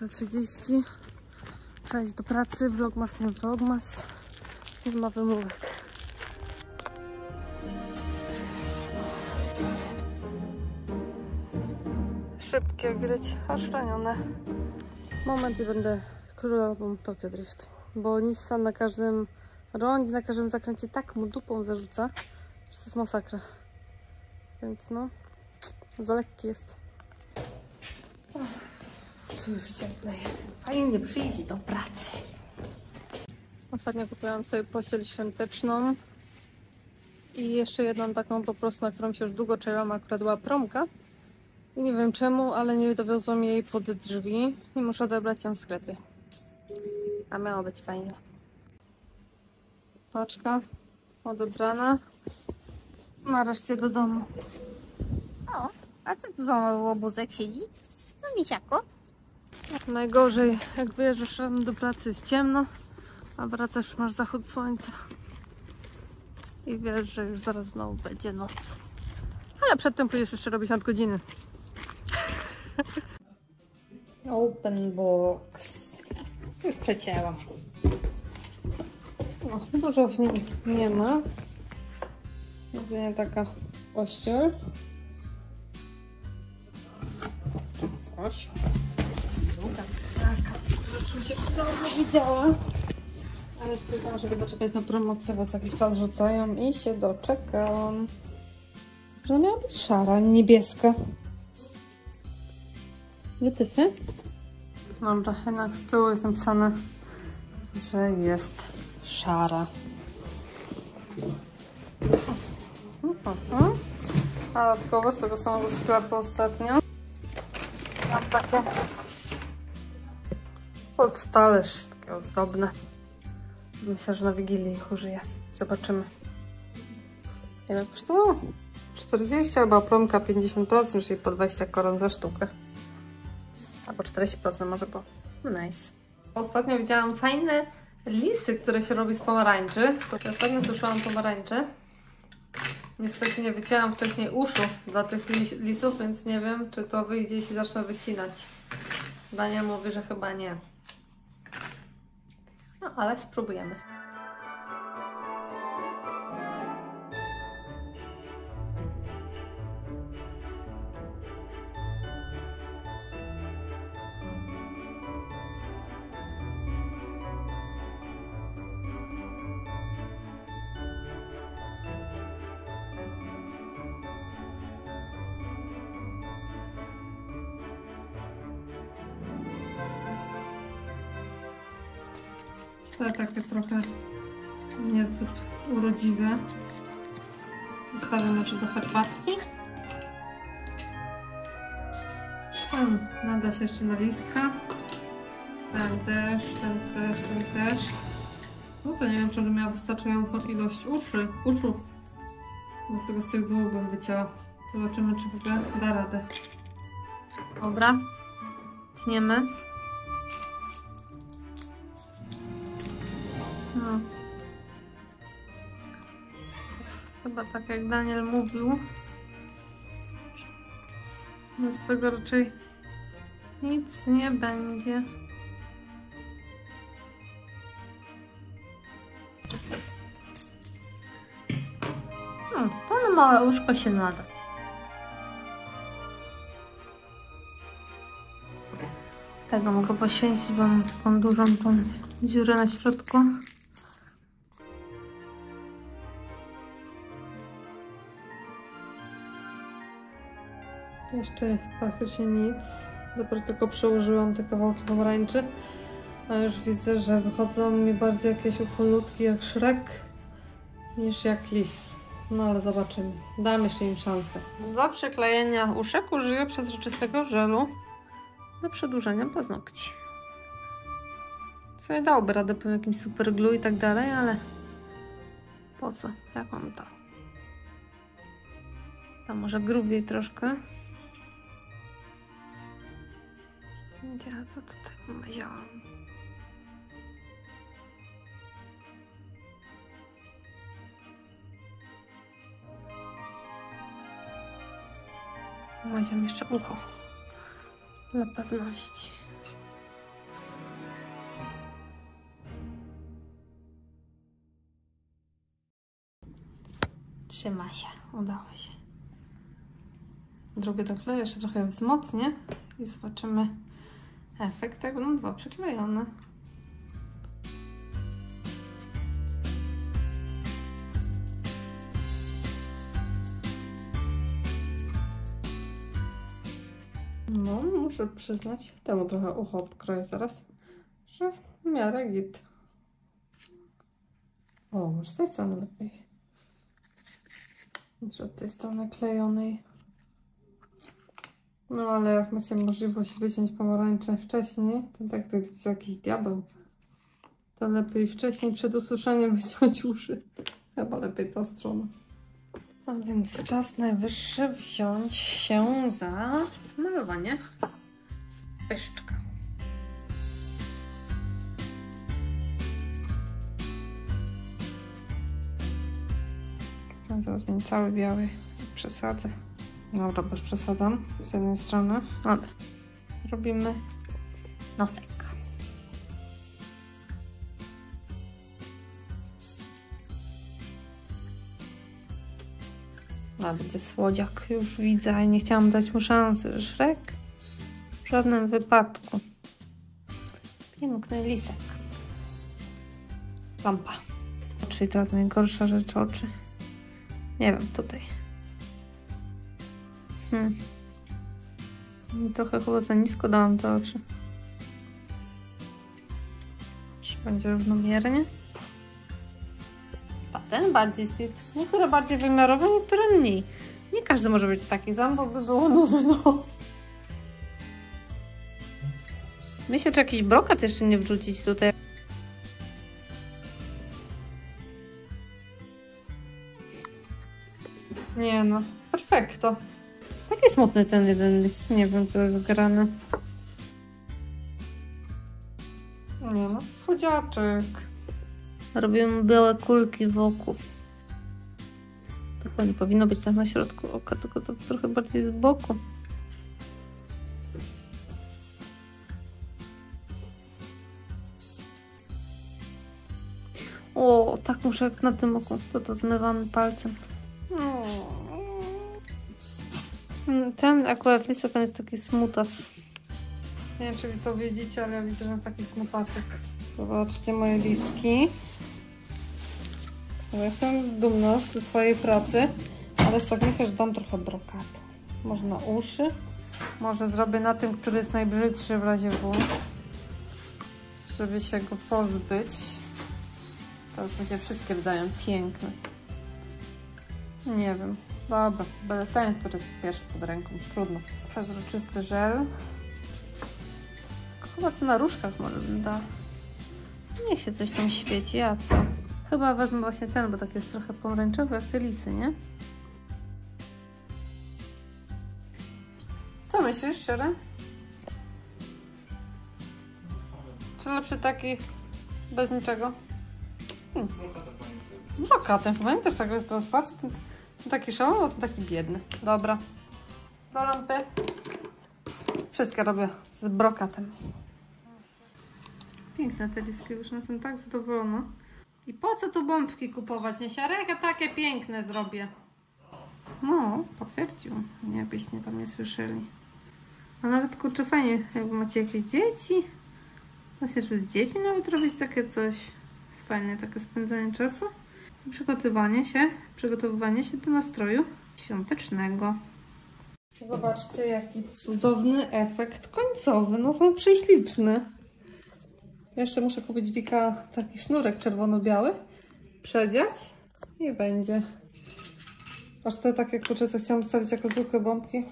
10.30. Trzeba iść do pracy. Vlogmas, nie vlogmas. Nie ma wymówek. Szybkie, jak widać, aż ranione. Moment i będę królową Tokyo Drift. Bo Nissan na każdym rondzie, na każdym zakręcie tak mu dupą zarzuca, że to jest masakra. Więc no, za lekki jest. Tu już cieplej. Fajnie przyjść do pracy. Ostatnio kupiłam sobie pościel świąteczną. I jeszcze jedną taką po prostu, na którą się już długo czekałam, akurat była promka. Nie wiem czemu, ale nie dowiozłam jej pod drzwi i muszę odebrać ją w sklepie. A miało być fajnie. Paczka odebrana. Nareszcie do domu. O, a co tu za mały łobuzek siedzi? No misiako. Najgorzej, jak wyjeżdżasz rano do pracy, jest ciemno, a wracasz, masz zachód słońca. I wiesz, że już zaraz znowu będzie noc. Ale przedtem pójdziesz jeszcze robić nadgodziny. Open box. Już przecięłam. O, dużo w nim nie ma. Jedynie taka ościel. Coś. Druga taka. Oczywiście dawno widziała. Ale trójką, żeby doczekać na promocję, bo co jakiś czas rzucają i się doczekałam. Że miała być szara, niebieska. Wytyfy? Dobra, jednak z tyłu jest napisane, że jest szara. A dodatkowo z tego samego sklepu ostatnio mam takie pod talerz, takie ozdobne. Myślę, że na Wigilii ich użyję. Zobaczymy. Ile kosztowało? 40 albo promka 50%, czyli po 20 koron za sztukę. Albo 40% może po. Nice. Ostatnio widziałam fajne lisy, które się robi z pomarańczy. Ostatnio suszyłam pomarańcze. Niestety nie wycięłam wcześniej uszu dla tych lis- lisów, więc nie wiem, czy to wyjdzie, jeśli zacznę wycinać. Daniel mówi, że chyba nie. No, ale spróbujemy. Te takie trochę niezbyt urodziwe. Zostawiam może do herbatki. Hmm, nada się jeszcze na liska. Ten też, ten też, ten też. No to nie wiem, czy miała wystarczającą ilość uszy, uszów. Do tego z tych dwóch bym wycięła. Zobaczymy, czy w ogóle da radę. Dobra. Tniemy. Chyba tak jak Daniel mówił. Z tego raczej nic nie będzie. No, to na małe łóżko się nada. Tego mogę poświęcić, bo mam taką dużą tą dziurę na środku. Jeszcze praktycznie nic. Dopiero tylko przełożyłam te kawałki pomarańczy. A już widzę, że wychodzą mi bardziej jakieś ufolutki jak Shrek niż jak lis. No ale zobaczymy. Dam jeszcze im szansę. Do przyklejenia uszek użyję przezroczystego żelu do przedłużenia paznokci. Co nie dałoby rady po jakimś super glue i tak dalej, ale po co? Jak mam to? Tam może grubiej troszkę. Nie działa, co tutaj maziałam. Maziam jeszcze ucho. Dla pewności. Trzyma się, udało się. Drugie dokleję, jeszcze trochę wzmocnię i zobaczymy, efekt, jak będą dwa przyklejone. No, muszę przyznać, temu trochę ucho obkroję zaraz, że w miarę git. O, może z tej strony lepiej. Niż od tej strony klejonej. No ale jak macie możliwość wyciąć pomarańcze wcześniej, to tak to jak jakiś diabeł. To lepiej wcześniej przed ususzeniem wyciąć uszy. Chyba lepiej ta strona. A więc czas najwyższy wziąć się za malowanie pyszczka. Zaraz będzie cały biały przesadzę. Dobra, bo już przesadzam z jednej strony, ale robimy nosek. Będzie słodziak, już widzę i nie chciałam dać mu szansy. Szrek? W żadnym wypadku. Piękny lisek. Lampa. Czyli teraz najgorsza rzecz oczy. Nie wiem, tutaj. Hmm. Trochę chyba za nisko dałam te oczy. Czy będzie równomiernie? A ten bardziej sweet. Niektóre bardziej wymiarowe, niektóre mniej. Nie każdy może być taki sam, bo by było nudno. Myślę, czy jakiś brokat jeszcze nie wrzucić tutaj. Nie no, perfekto. Taki smutny ten jeden list, nie wiem co jest grane. Nie no, słodziaczek. Robimy białe kulki wokół. To nie powinno być tak na środku oka, tylko to trochę bardziej z boku. O, tak muszę jak na tym oku. To to zmywamy palcem. Ten akurat lisek on jest taki smutas. Nie wiem, czy wy to widzicie, ale ja widzę, że jest taki smutasek. Zobaczcie moje liski. Ja jestem dumna ze swojej pracy, ależ tak myślę, że dam trochę brokatu. Może na uszy. Może zrobię na tym, który jest najbrzydszy w razie W. Żeby się go pozbyć. Teraz mi się wszystkie wydają piękne. Nie wiem. Dobra, byle ten, który jest pierwszy pod ręką. Trudno. Przezroczysty żel. Tylko chyba to na różkach może dała. Niech się coś tam świeci, a co? Chyba wezmę właśnie ten, bo tak jest trochę pomarańczowy jak te lisy, nie? Co myślisz, Sharon? Czy lepszy taki bez niczego? Hmm. Z brokatem tak jest teraz patrz, ten, ten taki szalony, a ten taki biedny. Dobra. Do lampy. Wszystkie robię z brokatem. Piękne te liski, już jestem tak zadowolona. I po co tu bombki kupować? Nie siarek, ja takie piękne zrobię. No, potwierdził. Nie, byście tam nie słyszeli. A nawet kurczę fajnie, jakby macie jakieś dzieci. Właśnie, żeby z dziećmi nawet robić takie coś. Jest fajne takie spędzanie czasu. Przygotowanie się, przygotowywanie się do nastroju świątecznego. Zobaczcie, jaki cudowny efekt końcowy. No są prześliczne. Jeszcze muszę kupić Wika taki sznurek czerwono-biały, przedziać i będzie. Aż te takie kurczę, co chciałam stawić jako zwykłe bombki.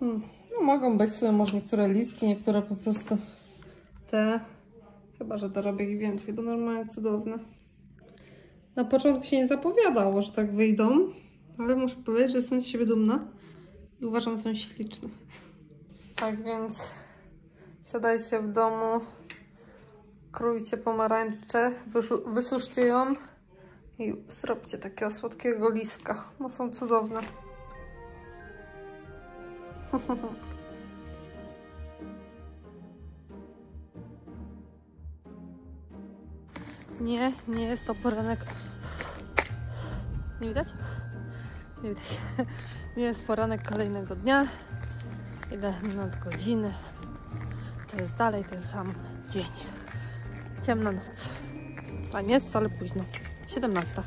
Hmm. No mogą być, może niektóre liski, niektóre po prostu te. Chyba, że dorobię ich więcej, bo normalnie cudowne. Na początku się nie zapowiadało, że tak wyjdą, ale muszę powiedzieć, że jestem z siebie dumna i uważam, że są śliczne. Tak więc siadajcie w domu, krójcie pomarańcze, wysuszcie ją i zróbcie takiego słodkiego liska. No są cudowne. Nie, nie jest to poranek Nie widać? Nie widać. Nie jest poranek kolejnego dnia. Ile nadgodziny. To jest dalej ten sam dzień. Ciemna noc. A nie jest wcale późno. 17.